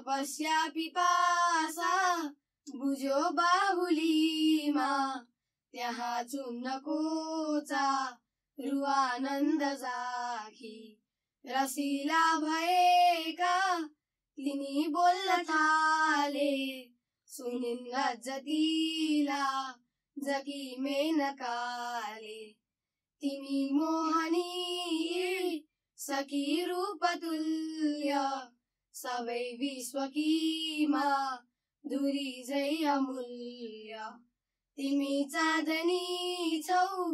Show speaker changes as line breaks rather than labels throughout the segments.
तपस्या पिपासा बुझ्यो बाहुलीमा। त्यहाँ चुम्न कोचा रुवानन्द जाखी। रसिला भएका तिनी बोल्न थाले। सुनिन् लज्जतिला जकी मेनकाले तिमी मोहनी सकी रूपतुल्य। सबै विश्वकीमा दुरी झै अमूल्य। तिमी चाँदनी छौ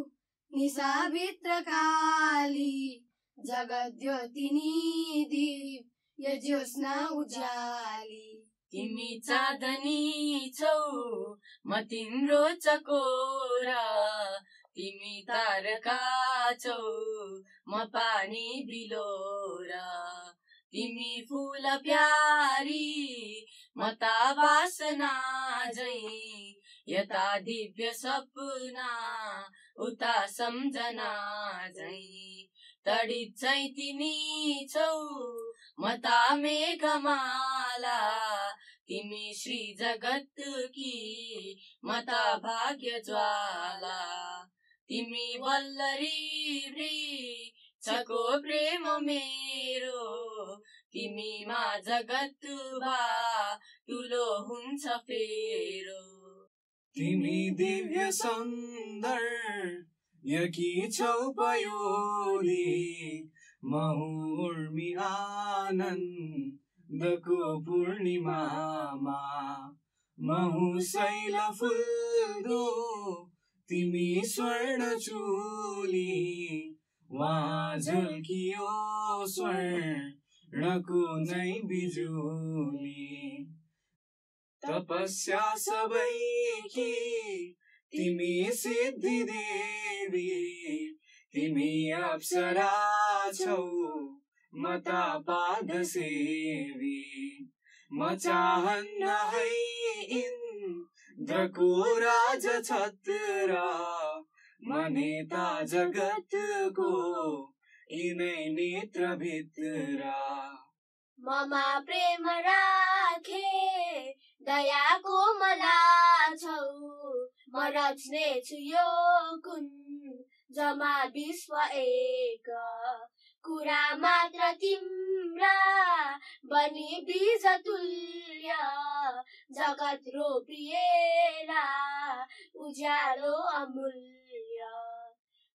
निशाभित्र काली जगत ज्योतिनी ज्योत्स्ना उज्याली।
तिमी चाँदनी छौ म तिम्रो चकोरा। तिमी तारका छौ म पानी बिलोरा। तिमी फुल प्यारी म ता वासना झै यता दिव्य सपना उता सम्झना झै तडित चाहिँ तिमी छौ म ता मेघमाला। तिमी श्री जगत कि म ता भाग्य ज्वाला। तिमी वल्लरी वृक्षको प्रेम मेरो तिमीमा जगत भा ठुलो हुन्छ फेरो।
तिमी दिव्य सुन्दर यकी छौ पयोरी महुर्मी आनन्दको पूर्णिमामा। महु शैल फुल्दो तिमी स्वर्ण चुली। वहाँ झल्कियो स्वर्णको नै बिजुली। तपस्या सबैकी तिमी सिद्धि देवी। तिमी अप्सरा छौ मता पाद सेवी। म चाहन्न है इन्द्रको राज छत्र। म नेता जगतको यिनै नेत्र भित्र
ममा प्रेम राखे दयाको मला छौ। म रच्ने छु यो कुन जमा विश्व एक। कुरा मात्र तिम्रा बनी बीज तुल्य जगत रोपिएला उज्यालो अमूल्य।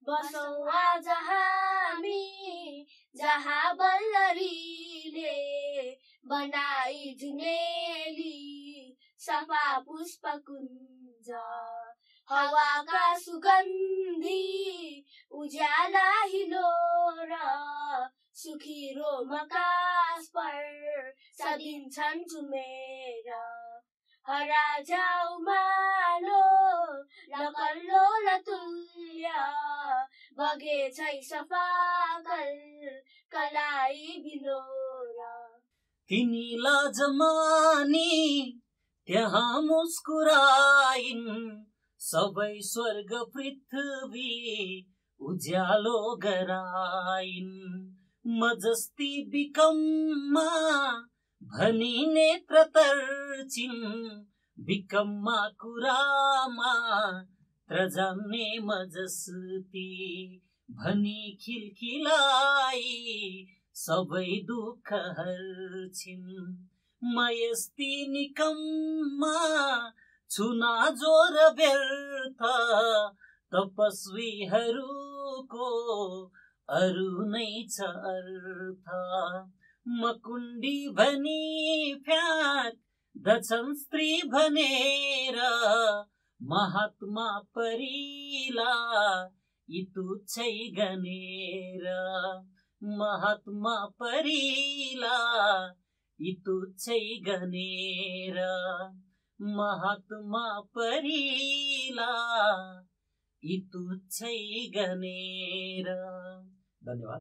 बसौँ आज जहाँ बल्लरीले बनाई जुनेली सफा पुष्प कुञ्ज हावाका सुगन्धी उज्याला हिलो र सुखी रोमकास पर सदिन्छन् हरा जाऊ मालो लकल्लो लतुल्य। बगेछै सफाकल कलाई बिलोर।
तिनी लाजमानी त्यहाँ मुस्कुराइन्। सबै स्वर्ग पृथ्वी उज्यालो गराइन्। म बिकममा भनी नेत्र तर्चिन् बिकममा कुरामा त्र जान्ने म जस्ती भनी खिलखिलाई सबै दुःख हर्छिन् म यस्ती निकममा छुना जोर व्यर्थ तपस्वीहरूको अरू नै छ अर्थ। म कुण्डी भनी फ्याँक दछन् स्त्री भनेर। महात्मा परिला यी तुच्छै गनेर। महात्मा परिला यी तुच्छै गनेर। महात्मा परिला यी तुच्छै गनेर। धन्यवाद